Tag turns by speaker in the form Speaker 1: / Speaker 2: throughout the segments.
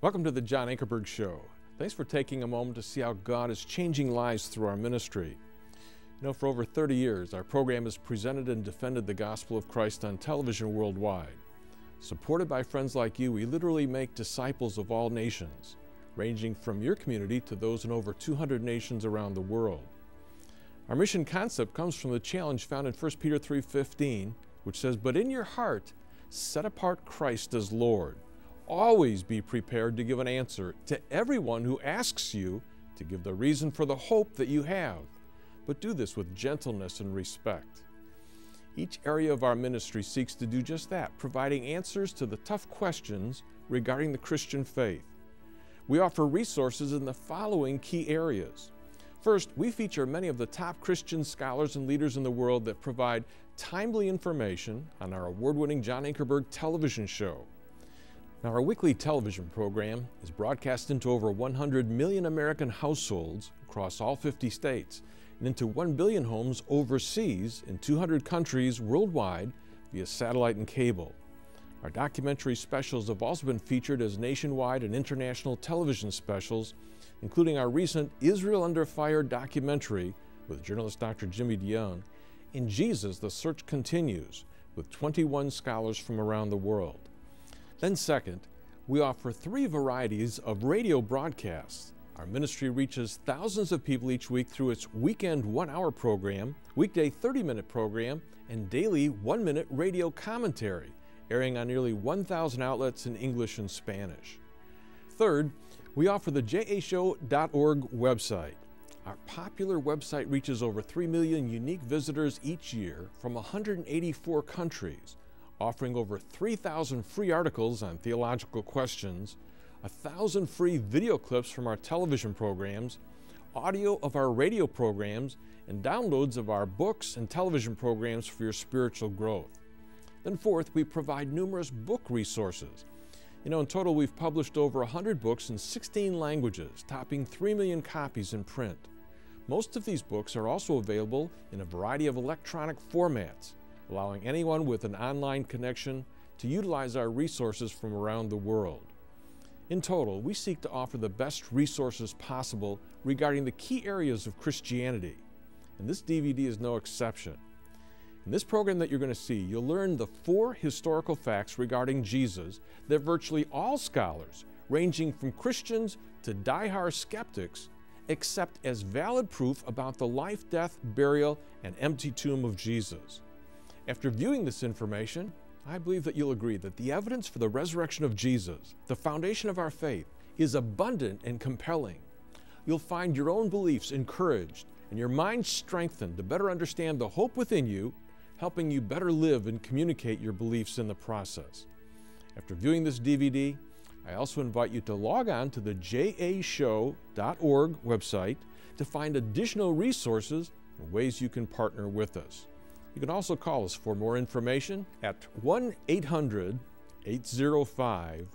Speaker 1: Welcome to the John Ankerberg Show. Thanks for taking a moment to see how God is changing lives through our ministry. You know, for over 30 years, our program has presented and defended the gospel of Christ on television worldwide. Supported by friends like you, we literally make disciples of all nations, ranging from your community to those in over 200 nations around the world. Our mission concept comes from the challenge found in 1 Peter 3:15, which says, "But in your heart set apart Christ as Lord. Always be prepared to give an answer to everyone who asks you to give the reason for the hope that you have, but do this with gentleness and respect." Each area of our ministry seeks to do just that, providing answers to the tough questions regarding the Christian faith. We offer resources in the following key areas. First, we feature many of the top Christian scholars and leaders in the world that provide timely information on our award winning John Ankerberg television show. Now, our weekly television program is broadcast into over 100 million American households across all 50 states and into 1 billion homes overseas in 200 countries worldwide via satellite and cable. Our documentary specials have also been featured as nationwide and international television specials including our recent Israel Under Fire documentary with journalist Dr. Jimmy DeYoung. In Jesus, the search continues with 21 scholars from around the world. Then, second, we offer three varieties of radio broadcasts. Our ministry reaches thousands of people each week through its weekend one hour program, weekday 30 minute program, and daily one minute radio commentary, airing on nearly 1,000 outlets in English and Spanish. Third, we offer the jashow.org website. Our popular website reaches over 3 million unique visitors each year from 184 countries, offering over 3,000 free articles on theological questions, 1,000 free video clips from our television programs, audio of our radio programs, and downloads of our books and television programs for your spiritual growth. Then, fourth, we provide numerous book resources you know, in total, we've published over 100 books in 16 languages, topping 3 million copies in print. Most of these books are also available in a variety of electronic formats, allowing anyone with an online connection to utilize our resources from around the world. In total, we seek to offer the best resources possible regarding the key areas of Christianity, and this DVD is no exception. In this program that you're going to see, you'll learn the four historical facts regarding Jesus that virtually all scholars, ranging from Christians to die-hard skeptics, accept as valid proof about the life, death, burial, and empty tomb of Jesus. After viewing this information, I believe that you'll agree that the evidence for the resurrection of Jesus, the foundation of our faith, is abundant and compelling. You'll find your own beliefs encouraged and your mind strengthened to better understand the hope within you helping you better live and communicate your beliefs in the process. After viewing this DVD, I also invite you to log on to the jashow.org website to find additional resources and ways you can partner with us. You can also call us for more information at 1 800 805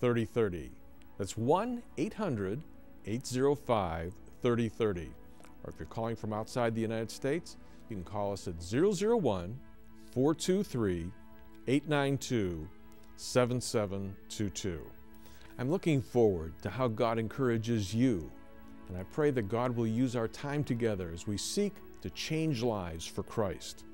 Speaker 1: 3030. That's 1 800 805 3030. Or if you're calling from outside the United States, you can call us at 001 423 892 7722. I'm looking forward to how God encourages you, and I pray that God will use our time together as we seek to change lives for Christ.